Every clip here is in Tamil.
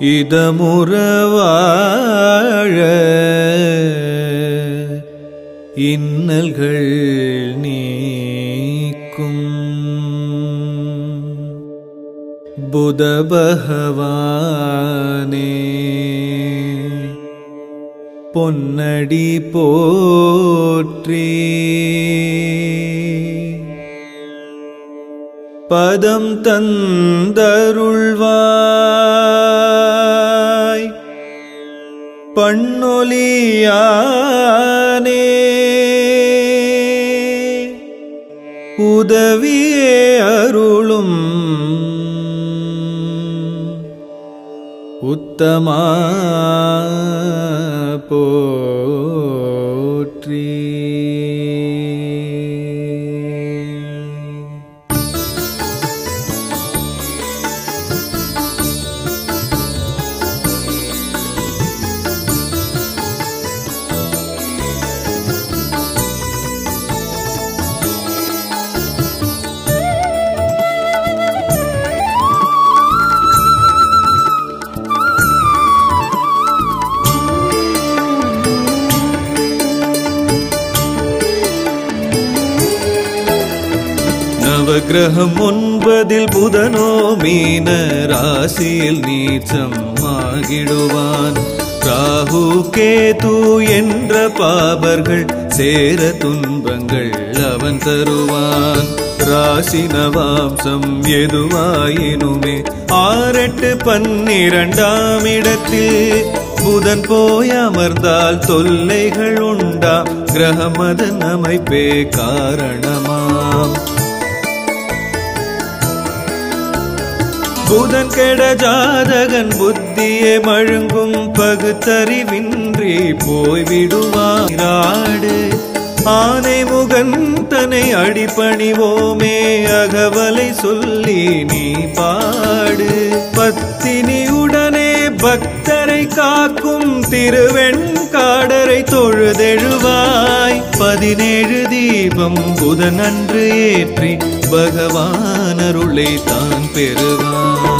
இதமுறவாழ இன்னல்கள் நீக்கும். புதபகவானே பொன்னடி போற்றி. பதம் தந்தருள்வா பண்ணொலியானே உதவியே அருளும் உத்தமா போ நவகிரகம் ஒன்பதில் புதனோ மீன ராசியில் நீச்சம் ஆகிடுவான் ராகு கேது என்ற பாபர்கள் சேர துன்பங்கள் அவன் தருவான். ராசி நவாம்சம் எதுவாயினுமே ஆறெட்டு பன்னிரண்டாம் இடத்தில் புதன் போய் அமர்ந்தால் தொல்லைகள் உண்டா? கிரகமதன் அமைப்பே காரணமாம். புதன் கெட ஜாதகன் புத்தியே மழுங்கும் பகுத்தறிவின்றி போய்விடுவாடு ஆனை முகன் தன்னை அடிப்பணிவோமே அகவலை சொல்லி நீ பாடு. பத்தினி பக்தரை காக்கும் திருவெண்காடரை தொழுதெழுவாய். பதினேழு தீபம் புதன் அன்று ஏற்றி பகவானருளை தான் பெறுவாய்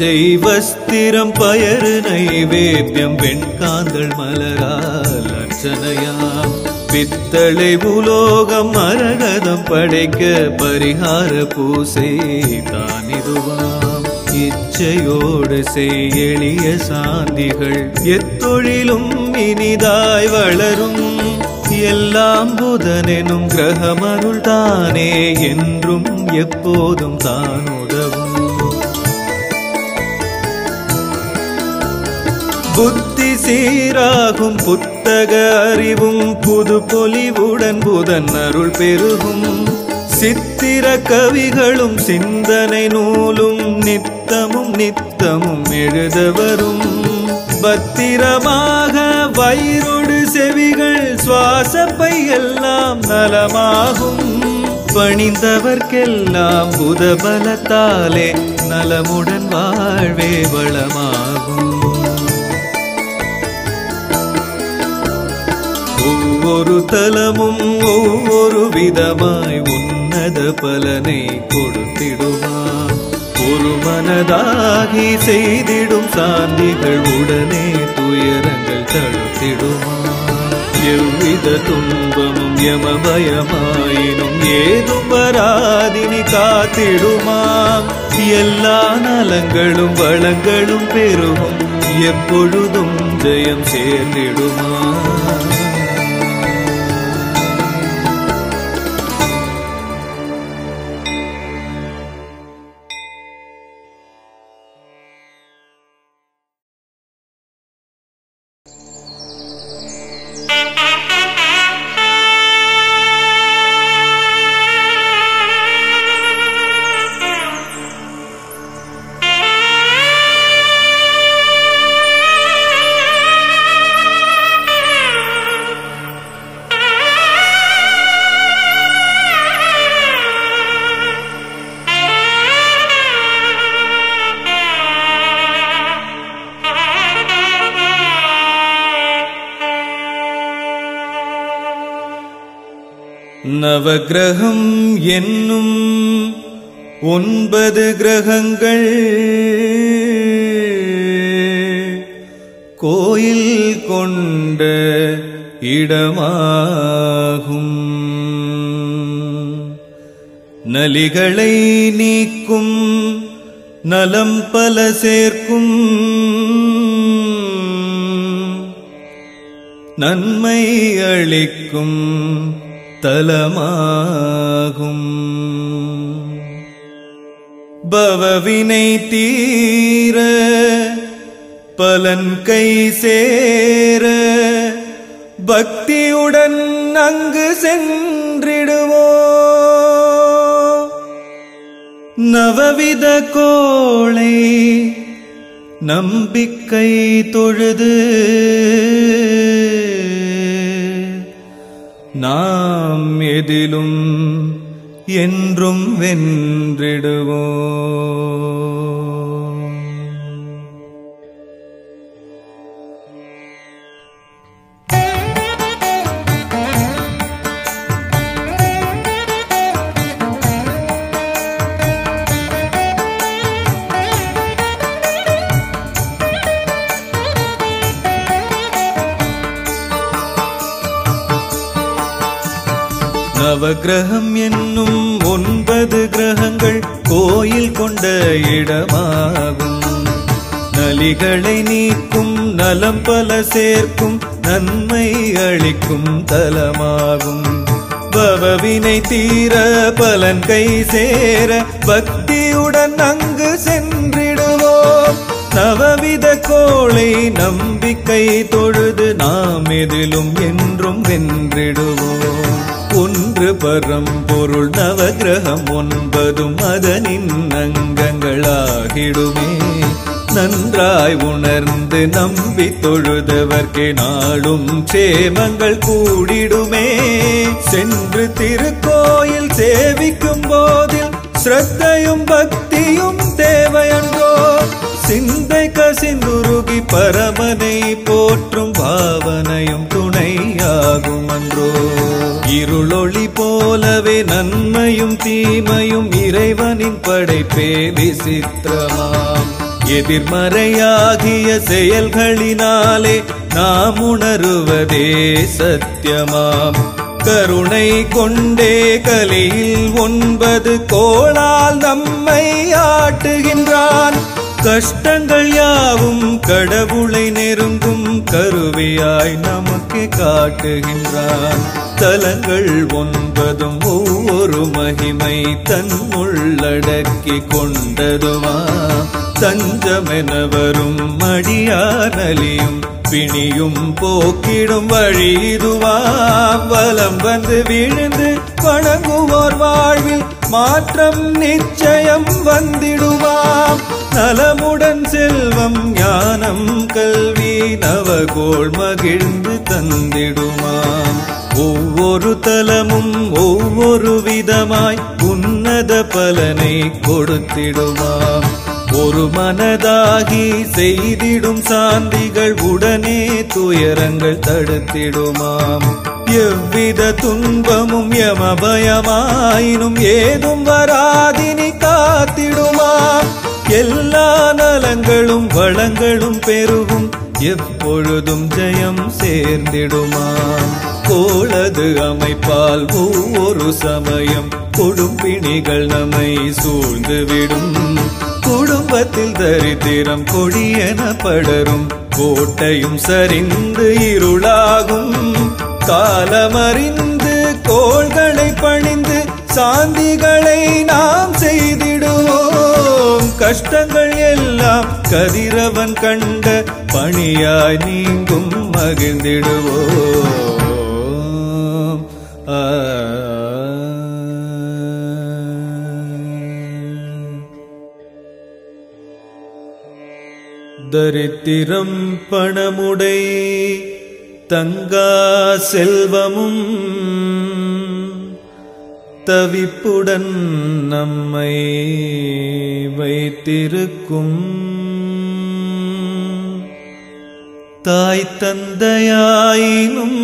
பச்சை வஸ்திரம் பயரு நைவேத்தியம் வெண்காந்தள் மலரால் அர்ச்சனையாம். பித்தளை உலோகம் மரகதம் படைக்க பரிகார பூசை தானிதுவாம். இச்சையோடு செய் எளிய சாந்திகள் எத்தொழிலும் இனிதாய் வளரும். எல்லாம் புதனெனும் கிரகமருள் தானே என்றும் எப்போதும் தானும் புத்தி சீராகும் புத்தக அறிவும் புது பொலிவுடன் புதன் அருள் பெருகும். சித்திர கவிகளும் சிந்தனை நூலும் நித்தமும் நித்தமும் எழுத வரும். பத்திரமாக வயிறொடு செவிகள் சுவாசப்பை எல்லாம் நலமாகும். பணிந்தவர்க்கெல்லாம் புதபலத்தாலே நலமுடன் வாழ்வே வளமாகும். ஒவ்வொரு தலமும் ஒவ்வொரு விதமாய் உன்னத பலனை கொடுத்திடுமா. ஒரு மனதாகி செய்திடும் சாந்திகள் உடனே துயரங்கள் தடுத்திடுமா. எவ்வித துன்பமும் யமபயமாயினும் ஏதும் வராதினி காத்திடுமா. எல்லா நலங்களும் வளங்களும் பெருகும் எப்பொழுதும் ஜெயம் சேர்ந்திடுமா. நவகிரகம் என்னும் ஒன்பது கிரகங்கள். கோயில் கொண்ட இடமாகும். நலிகளை நீக்கும் நலம் பல சேர்க்கும். நன்மை அளிக்கும் தலமாகும் பவவினை தீர பலன் கை சேர பக்தியுடன் அங்கு சென்றிடுவோ. நவவித கோளை நம்பிக்கை தொழுது நாம் எதிலும் என்றும் வென்றிடுவோம். நவகிரகம் என்னும் ஒன்பது கிரகங்கள் கோயில் கொண்ட இடமாகும். நலிகளை நீக்கும் நலம் பல சேர்க்கும் நன்மை அளிக்கும் தலமாகும். பவவினை தீர பலன் கை சேர பக்தியுடன் அங்கு சென்றிடுவோம். நவவித கோளை நம்பிக்கை தொழுது நாம் எதிலும் என்றும் வென்றிடுவோம். ஒன்று பரம்பொருள் நவகிரகம் ஒன்பதும் அதனின் அங்கங்களாகிடுமே. நன்றாய் உணர்ந்து நம்பி தொழுதவர்க்கே நாளும் சேமங்கள் கூடிடுமே. சென்று திருக்கோயில் சேவிக்கும் போதில் ஸ்ரத்தையும் பக்தி கசிந்துருகி பரமனை போற்றும் பாவனையும் துணையாகும் அன்றோ. இருளொளி போலவே நன்மையும் தீமையும் இறைவனின் படைப்பே விசித்திரமாம். எதிர்மறையாகிய செயல்களினாலே நாம் உணருவதே சத்தியமாம். கருணை கொண்டே கலியில் ஒன்பது கோளால் நம்மையா கஷ்டங்கள் யாவும் கடவுளை நெருங்கும் கருவியாய் நமக்கு காட்டுகின்றான் தலங்கள் ஒன்பதும் ஒவ்வொரு மகிமை தன் உள்ளடக்கி கொண்டதுமா? தஞ்சமென வரும் மடியானலியும் பிணியும் போக்கிடும் வழி இதுவா? வலம் வந்து விழுந்து வணங்குவோர் வாழ் மாற்றம் நிச்சயம் வந்திடுவாம். நலமுடன் செல்வம் ஞானம் கல்வி நவகோள் மகிழ்ந்து தந்திடுமாம். ஒவ்வொரு தலமும் ஒவ்வொரு விதமாய் உன்னத பலனை கொடுத்திடுமாம் ஒரு மனதாகி செய்திடும் சாந்திகள் உடனே துயரங்கள் தடுத்திடுமாம். எவ்வித துன்பமும் எமபயமாயினும் ஏதும் வராதினி காத்திடுமாம் எல்லா நலங்களும் வளங்களும் பெருகும் எப்பொழுதும் ஜெயம் சேர்ந்திடுமாம் கோளது அமைப்பால் ஒவ்வொரு சமயம் கொடும்பிணிகள் நம்மை சூழ்ந்துவிடும். குடும்பத்தில் தரித்திரம் கொடியென படரும் கோட்டையும் சரிந்து இருளாகும். காலமறிந்து கோள்களை பணிந்து சாந்திகளை நாம் செய்திடுவோம். கஷ்டங்கள் எல்லாம் கதிரவன் கண்ட பணியாய் நீங்கும் மகிழ்ந்திடுவோம். ஆ. தரித்திரம் பணமுடை தங்கா செல்வமும் தவிப்புடன் நம்மை வைத்திருக்கும். தாய் தந்தையாயினும்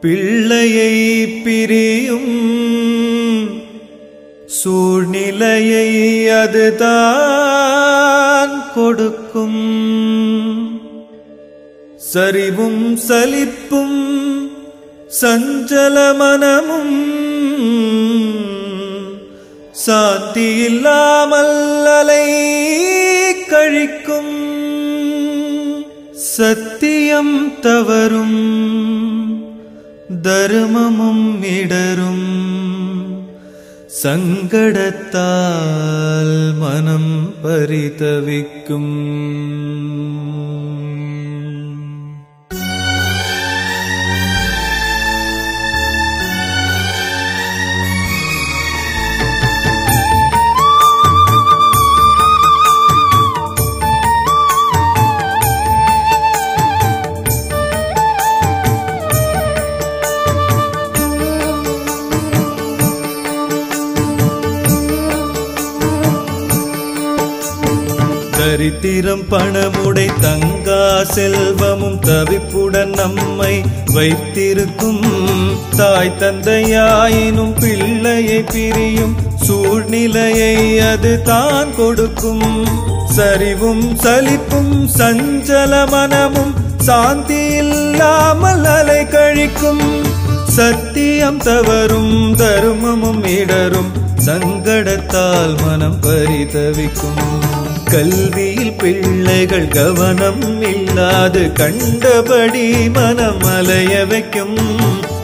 பிள்ளையை பிரியும் சூழ்நிலையை அதுதான் கொடுக்கும். சரிவும் சலிப்பும் சஞ்சல மனமும் சாந்தி இல்லாமல் அலை கழிக்கும் சத்தியம் தவறும் தர்மமும் இடரும் சங்கடத்தால் மனம் பரிதவிக்கும். சரித்திரம் பணமுடை தங்கா செல்வமும் தவிப்புடன் நம்மை வைத்திருக்கும். தாய் தந்தையாயினும் பிள்ளையை பிரியும் சூழ்நிலையை அது தான் கொடுக்கும். சரிவும் சலிப்பும் சஞ்சல மனமும் சாந்தி இல்லாமல் அலை கழிக்கும். சத்தியம் தவறும் தருமமும் இடரும் சங்கடத்தால் மனம் பரிதவிக்கும். கல்வியில் பிள்ளைகள் கவனம் இல்லாது கண்டபடி மனம் அலைய வைக்கும்.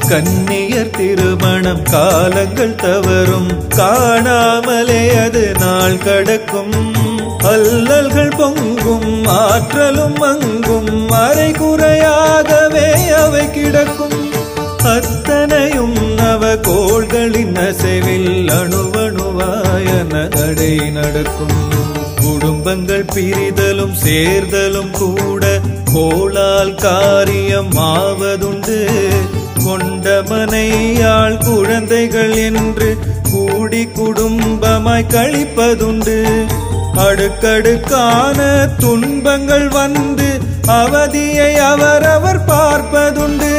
கன்னியர் திருமணம் காலங்கள் தவறும் காணாமலே அது நாள் கடக்கும். அல்லல்கள் பொங்கும் ஆற்றலும் அங்கும் அரை குறையாகவே அவை கிடக்கும். அத்தனையும் நவ கோள்களின் அசைவில் அணுவணுவாயன நடை நடக்கும். குடும்பங்கள் பிரிதலும் சேர்தலும் கூட கோளால் காரியம் ஆவதுண்டு கொண்டமனையாள் குழந்தைகள் என்று கூடி குடும்பமாய் கழிப்பதுண்டு. அடுக்கடுக்கான துன்பங்கள் வந்து அவதியை அவரவர் பார்ப்பதுண்டு.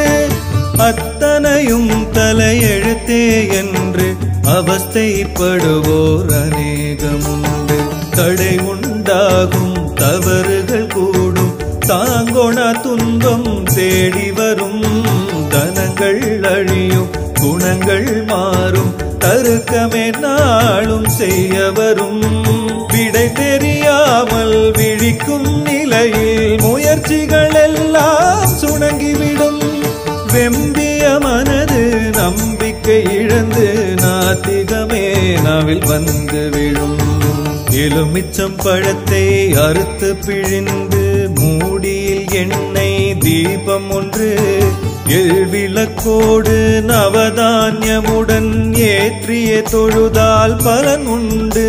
அத்தனையும் தலையெழுத்தே என்று அவஸ்தைப்படுவோர் அநேகமுண்டு. தடை உண்டாகும் தவறுகள் கூடும். தாங்கொண துன்பம் தேடி வரும். தனங்கள் அழியும் குணங்கள் மாறும். தருக்கமே நாளும் செய்ய வரும். விடை தெரியாமல் விழிக்கும் நிலையில் முயற்சிகள் எல்லாம் சுணங்கிவிடும். வெம்பிய மனது நம்பிக்கை இழந்து நாத்திகமே நாவில் வந்து விழும். எலுமிச்சம் பழத்தை அறுத்து பிழிந்து மூடியில் எண்ணெய் தீபம் ஒன்று எழ்விளக்கோடு நவதானியமுடன் ஏற்றிய தொழுதால் பலன் உண்டு.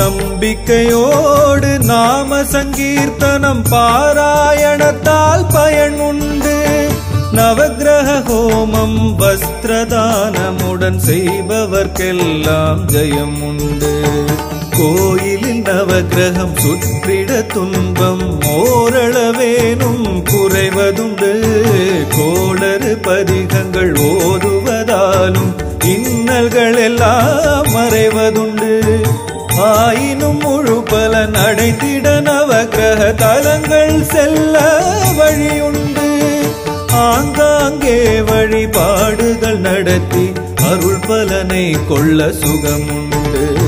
நம்பிக்கையோடு நாம சங்கீர்த்தனம் பாராயணத்தால் பயன் உண்டு. நவகிரக ஹோமம் வஸ்திரதானமுடன் செய்பவர்க்கெல்லாம் ஜெயம் உண்டு கோயிலில் நவகிரகம் சுற்றிட துன்பம் ஓரளவேனும் குறைவதுண்டு. கோளறு பதிகங்கள் ஓதுவதாலும் இன்னல்கள் எல்லாம் மறைவதுண்டு. ஆயினும் முழு பலன் அடைத்திட நவகிரக தலங்கள் செல்ல வழியுண்டு. அங்கே வழிபாடுகள் நடத்தி அருள் பலனை கொள்ள சுகமுண்டு.